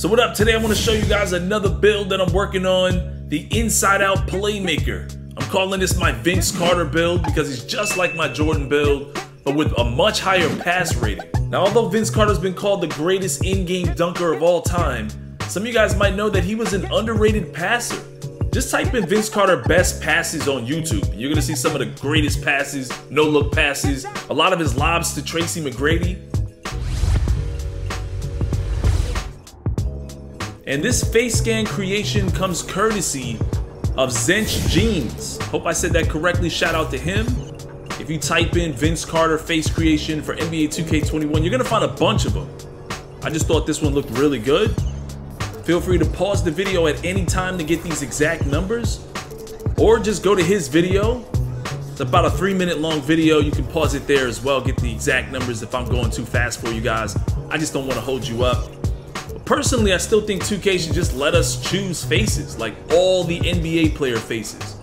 So what up? Today I want to show you guys another build that I'm working on, the Inside Out Playmaker. I'm calling this my Vince Carter build because he's just like my Jordan build, but with a much higher pass rating. Now although Vince Carter's been called the greatest in-game dunker of all time, some of you guys might know that he was an underrated passer. Just type in Vince Carter best passes on YouTube. You're gonna see some of the greatest passes, no-look passes, a lot of his lobs to Tracy McGrady, And this face scan creation comes courtesy of Zench Jeans. Hope I said that correctly. Shout out to him. If you type in Vince Carter face creation for NBA 2K21, you're gonna find a bunch of them. I just thought this one looked really good. Feel free to pause the video at any time to get these exact numbers, or just go to his video. It's about a three minute long video. You can pause it there as well, get the exact numbers if I'm going too fast for you guys. I just don't wanna hold you up. Personally, I still think 2K should just let us choose faces, like all the NBA player faces.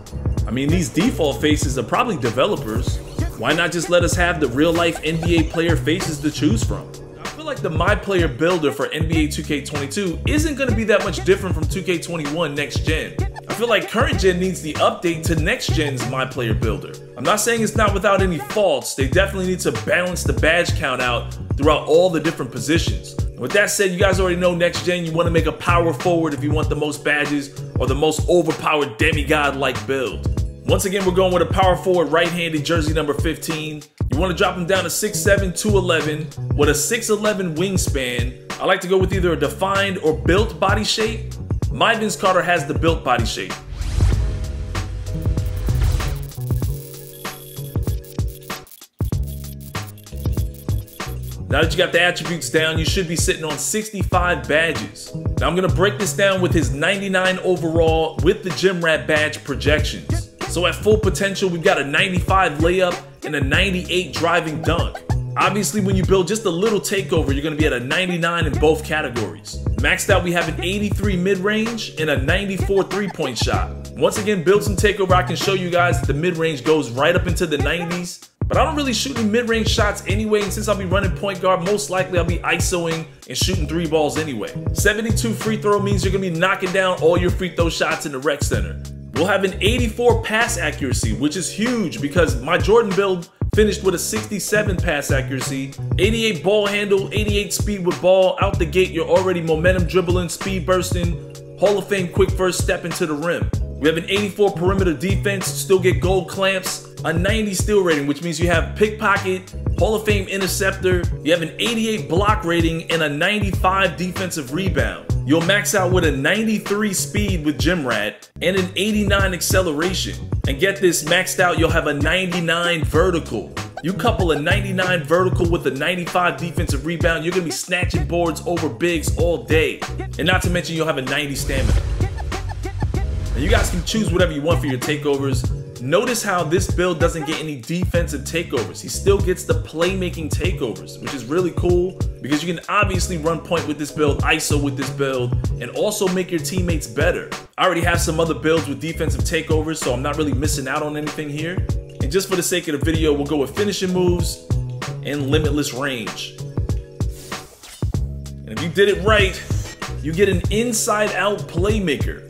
I mean, these default faces are probably developers. Why not just let us have the real life NBA player faces to choose from? I feel like the My Player Builder for NBA 2K22 isn't going to be that much different from 2K21 next gen. I feel like current gen needs the update to next gen's My Player Builder. I'm not saying it's not without any faults, they definitely need to balance the badge count out throughout all the different positions. With that said, you guys already know next gen, you want to make a power forward if you want the most badges or the most overpowered demigod-like build. Once again, we're going with a power forward right-handed jersey number 15. You want to drop him down to 6'7", 211 with a 6'11 wingspan. I like to go with either a defined or built body shape. My Vince Carter has the built body shape. Now that you got the attributes down, you should be sitting on 65 badges. Now I'm gonna break this down with his 99 overall with the Gym Rat badge projections. So at full potential, we've got a 95 layup and a 98 driving dunk. Obviously, when you build just a little takeover, you're gonna be at a 99 in both categories. Maxed out, we have an 83 mid-range and a 94 three-point shot. Once again, build some takeover, I can show you guys that the mid-range goes right up into the 90s but I don't really shoot any mid-range shots anyway, and since I'll be running point guard, most likely I'll be ISOing and shooting three balls anyway. 72 free throw means you're gonna be knocking down all your free throw shots in the rec center. We'll have an 84 pass accuracy, which is huge because my Jordan build finished with a 67 pass accuracy, 88 ball handle, 88 speed with ball. Out the gate, you're already momentum dribbling, speed bursting, Hall of Fame quick first step into the rim. We have an 84 perimeter defense, still get gold clamps, a 90 steal rating, which means you have pickpocket, Hall of Fame interceptor, you have an 88 block rating, and a 95 defensive rebound. You'll max out with a 93 speed with Gym Rat and an 89 acceleration. And get this, maxed out, you'll have a 99 vertical. You couple a 99 vertical with a 95 defensive rebound, you're gonna be snatching boards over bigs all day. And not to mention, you'll have a 90 stamina. And you guys can choose whatever you want for your takeovers. Notice how this build doesn't get any defensive takeovers. He still gets the playmaking takeovers, which is really cool because you can obviously run point with this build, ISO with this build, and also make your teammates better. I already have some other builds with defensive takeovers, so I'm not really missing out on anything here. And just for the sake of the video, we'll go with finishing moves and limitless range. And if you did it right, you get an inside out playmaker.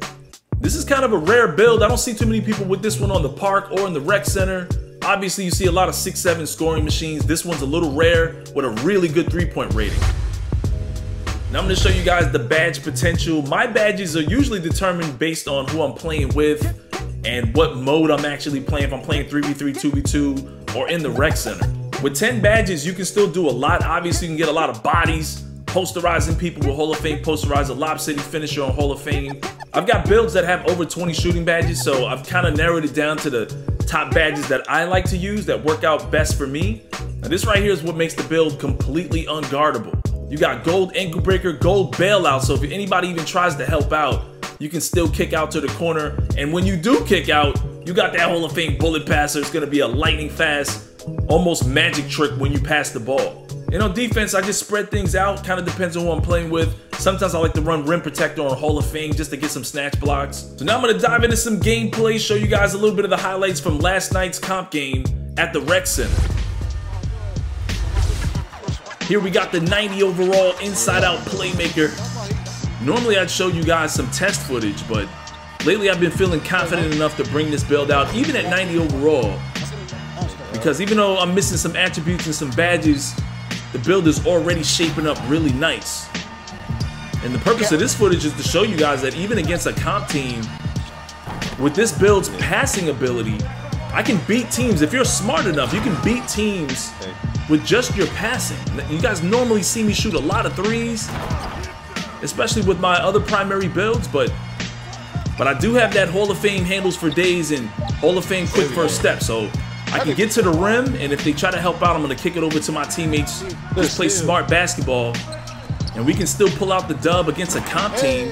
This is kind of a rare build. I don't see too many people with this one on the park or in the rec center. Obviously, you see a lot of 6-7 scoring machines. This one's a little rare with a really good three-point rating. Now I'm gonna show you guys the badge potential. My badges are usually determined based on who I'm playing with and what mode I'm actually playing, if I'm playing 3v3, 2v2, or in the rec center. With 10 badges, you can still do a lot. Obviously, you can get a lot of bodies, posterizing people with Hall of Fame, posterize a Lob City finisher on Hall of Fame. I've got builds that have over 20 shooting badges, so I've kind of narrowed it down to the top badges that I like to use that work out best for me. Now this right here is what makes the build completely unguardable. You got gold ankle breaker, gold bailout, so if anybody even tries to help out, you can still kick out to the corner. And when you do kick out, you got that Hall of Fame bullet passer. It's gonna be a lightning fast, almost magic trick when you pass the ball. And on defense, I just spread things out. Kind of depends on who I'm playing with. Sometimes I like to run Rim Protector on Hall of Fame just to get some snatch blocks. So now I'm going to dive into some gameplay, show you guys a little bit of the highlights from last night's comp game at the Rec Center. Here we got the 90 overall inside out playmaker. Normally I'd show you guys some test footage, but lately I've been feeling confident enough to bring this build out, even at 90 overall. Because even though I'm missing some attributes and some badges, the build is already shaping up really nice. And the purpose of this footage is to show you guys that even against a comp team, with this build's passing ability, I can beat teams. If you're smart enough, you can beat teams with just your passing. You guys normally see me shoot a lot of threes, especially with my other primary builds, but but I do have that Hall of Fame handles for days and Hall of Fame quick first step. So I can get to the rim, and if they try to help out, I'm going to kick it over to my teammates. Just play smart basketball, and we can still pull out the dub against a comp team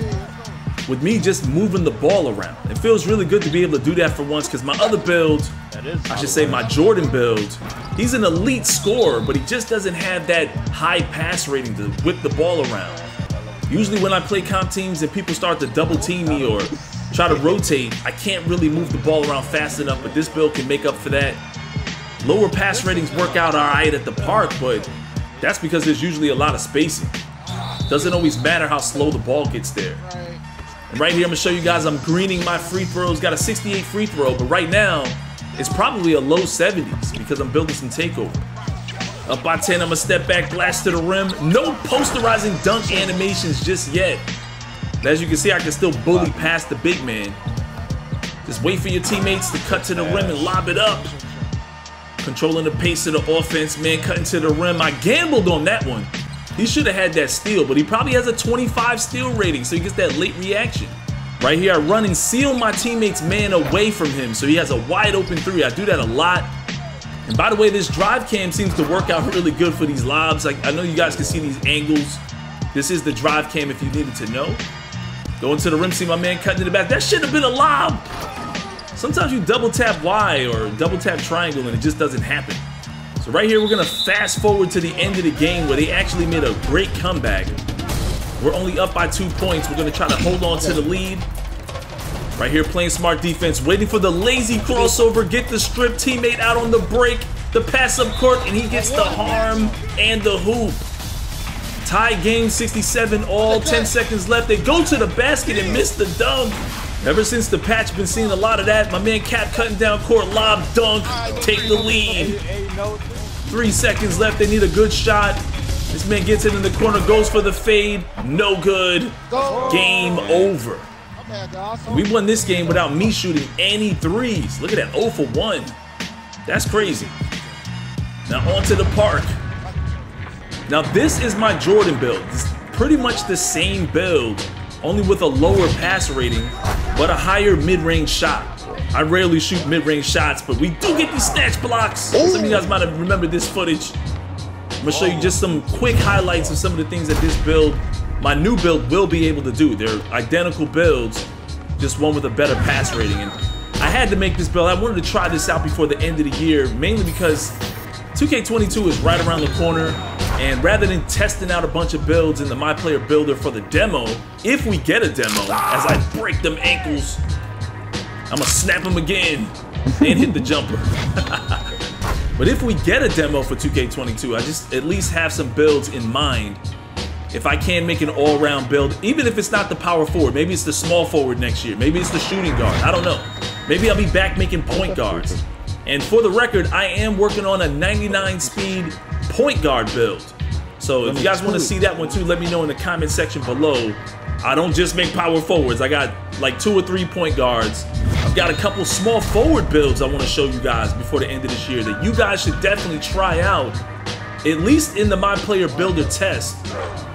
with me just moving the ball around. It feels really good to be able to do that for once because my other build, I should say my Jordan build, he's an elite scorer, but he just doesn't have that high pass rating to whip the ball around. Usually when I play comp teams and people start to double team me or try to rotate, I can't really move the ball around fast enough, but this build can make up for that. Lower pass ratings work out all right at the park, but that's because there's usually a lot of spacing. Doesn't always matter how slow the ball gets there. And right here, I'm gonna show you guys I'm greening my free throws. Got a 68 free throw, but right now, it's probably a low 70s because I'm building some takeover. Up by 10, I'm gonna step back, blast to the rim. No posterizing dunk animations just yet. As you can see, I can still bully past the big man. Just wait for your teammates to cut to the rim and lob it up. Controlling the pace of the offense, man, cutting to the rim. I gambled on that one. He should have had that steal, but he probably has a 25 steal rating, so he gets that late reaction. Right here, I run and seal my teammate's man away from him, so he has a wide open three. I do that a lot. And by the way, this drive cam seems to work out really good for these lobs. Like I know you guys can see these angles. This is the drive cam if you needed to know. Going to the rim, see my man cutting to the back. That should have been a lob. Sometimes you double tap Y or double tap triangle and it just doesn't happen. So right here, we're gonna fast forward to the end of the game where they actually made a great comeback. We're only up by two points. We're gonna try to hold on to the lead. Right here, playing smart defense, waiting for the lazy crossover, get the strip teammate out on the break, the pass up court, and he gets the harm and the hoop. Tie game 67 all, 10 seconds left. They go to the basket and miss the dunk. Ever since the patch, been seeing a lot of that. My man Cap cutting down court, lob, dunk, take the lead. Three seconds left, they need a good shot. This man gets it in the corner, goes for the fade, no good. Game over. We won this game without me shooting any threes. Look at that, 0 for 1. That's crazy. Now on to the park. Now this is my Jordan build. It's pretty much the same build, only with a lower pass rating, but a higher mid-range shot. I rarely shoot mid-range shots, but we do get these snatch blocks. Some of you guys might have remembered this footage. I'm gonna show you just some quick highlights of some of the things that this build, my new build, will be able to do. They're identical builds, just one with a better pass rating. And I had to make this build. I wanted to try this out before the end of the year, mainly because 2K22 is right around the corner. And rather than testing out a bunch of builds in the My Player Builder for the demo, if we get a demo, as I break them ankles, I'm gonna snap them again and hit the jumper. but if we get a demo for 2K22, I just at least have some builds in mind. If I can make an all-round build, even if it's not the power forward, maybe it's the small forward next year, maybe it's the shooting guard, I don't know. Maybe I'll be back making point guards. And for the record, I am working on a 99 speed point guard build. So if you guys want to see that one too, let me know in the comment section below. I don't just make power forwards. I got like two or three point guards. I've got a couple small forward builds I want to show you guys before the end of this year that you guys should definitely try out, at least in the My Player Builder test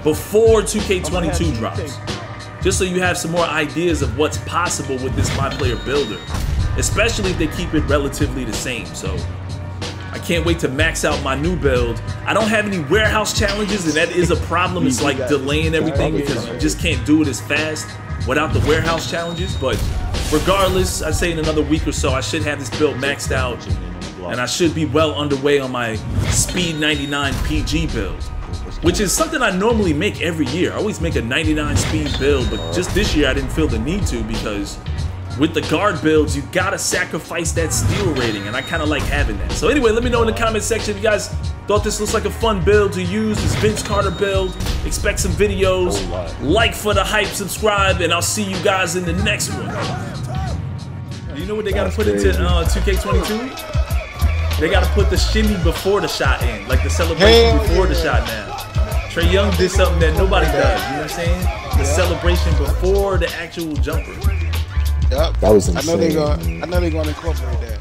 before 2K22 drops. Just so you have some more ideas of what's possible with this My Player Builder, especially if they keep it relatively the same. So can't wait to max out my new build. I don't have any warehouse challenges, and that is a problem. It's like delaying everything because you just can't do it as fast without the warehouse challenges. But regardless, I'd say in another week or so, I should have this build maxed out, and I should be well underway on my Speed 99 PG build, which is something I normally make every year. I always make a 99 speed build, but just this year I didn't feel the need to because with the guard builds, you gotta sacrifice that steal rating, and I kind of like having that. So anyway, let me know in the comment section if you guys Thought this looks like a fun build to use. This Vince Carter build. Expect some videos. Like for the hype, subscribe, and I'll see you guys in the next one. You know what they gotta put into uh, 2K22? They gotta put the shimmy before the shot in, like the celebration Hell before the yeah. shot now. Trae Young did something that nobody does. You know what I'm saying? The celebration before the actual jumper. Yep. That was I know they're going. man. I know they're going to incorporate that.